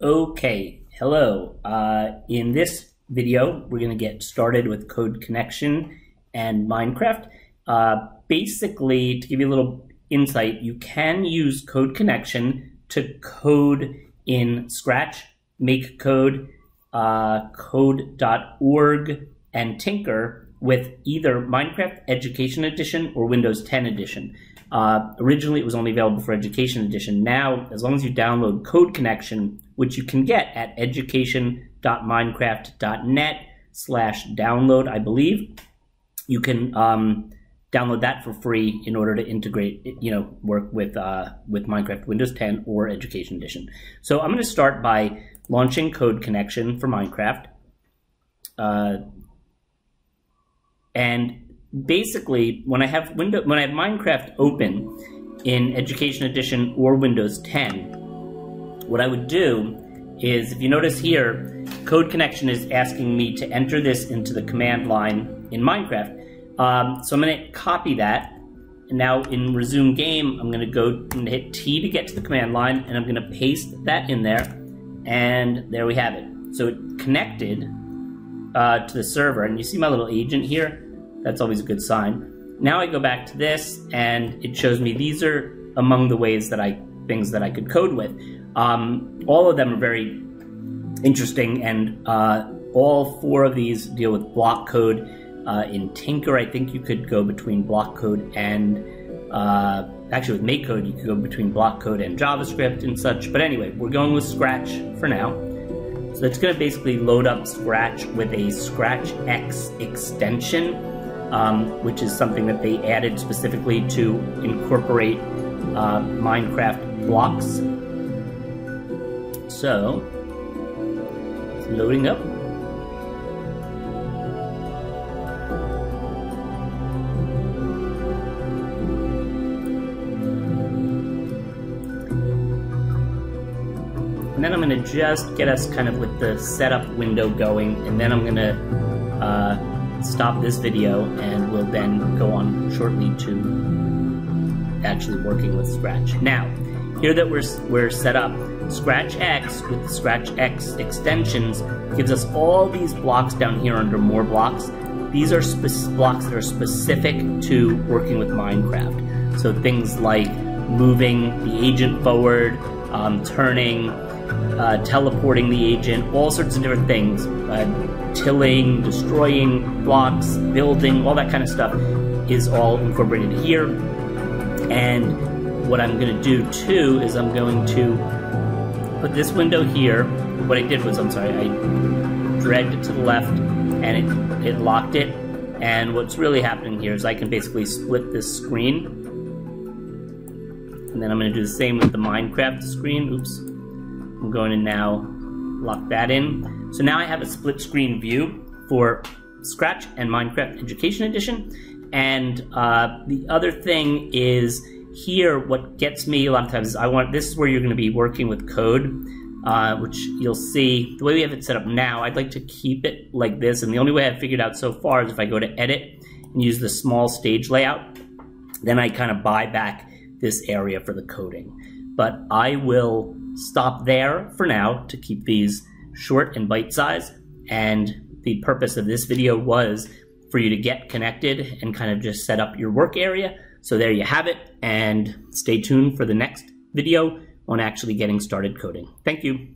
Okay, hello. Uh, in this video, we're going to get started with Code Connection and Minecraft. Uh, basically, to give you a little insight, you can use Code Connection to code in Scratch, MakeCode, uh, code.org, and Tynker with either Minecraft Education Edition or Windows 10 Edition. Uh, originally, it was only available for Education Edition. Now, as long as you download Code Connection, which you can get at education.minecraft.net slash download, I believe, you can um, download that for free in order to integrate, you know, work with uh, with Minecraft Windows 10 or Education Edition. So I'm going to start by launching Code Connection for Minecraft. Uh, and basically, when I have window when I have Minecraft open in Education Edition or Windows 10, what I would do is, if you notice here, Code Connection is asking me to enter this into the command line in Minecraft. Um, so I'm going to copy that. And now in resume game, I'm going to go and hit T to get to the command line, and I'm going to paste that in there. And there we have it. So it connected uh, to the server. And you see my little agent here? That's always a good sign. Now I go back to this and it shows me these are among the ways that I things that I could code with. Um, all of them are very interesting and uh, all four of these deal with block code. Uh, in Tynker, I think you could go between block code and uh, actually with MakeCode, you could go between block code and JavaScript and such. But anyway, we're going with Scratch for now. So it's going to basically load up Scratch with a Scratch X extension um, which is something that they added specifically to incorporate uh, Minecraft blocks. So, it's loading up. And then I'm going to just get us kind of with the setup window going, and then I'm going to uh, stop this video and we'll then go on shortly to actually working with Scratch. Now, here that we're, we're set up, Scratch X with the Scratch X extensions gives us all these blocks down here under more blocks. These are blocks that are specific to working with Minecraft. So things like moving the agent forward, um, turning, uh, teleporting the agent, all sorts of different things. Uh, tilling, destroying blocks, building, all that kind of stuff is all incorporated here. And what I'm going to do too is I'm going to put this window here. What I did was, I'm sorry, I dragged it to the left and it, it locked it. And what's really happening here is I can basically split this screen. And then I'm going to do the same with the Minecraft screen. Oops. I'm going to now lock that in. So now I have a split screen view for Scratch and Minecraft Education Edition. And uh, the other thing is here, what gets me a lot of times is I want, this is where you're going to be working with code. Uh, which you'll see the way we have it set up now. I'd like to keep it like this, and the only way I've figured out so far is if I go to edit and use the small stage layout, then I kind of buy back this area for the coding. But I will stop there for now to keep these short and bite size. And the purpose of this video was for you to get connected and kind of just set up your work area. So there you have it. And stay tuned for the next video on actually getting started coding. Thank you.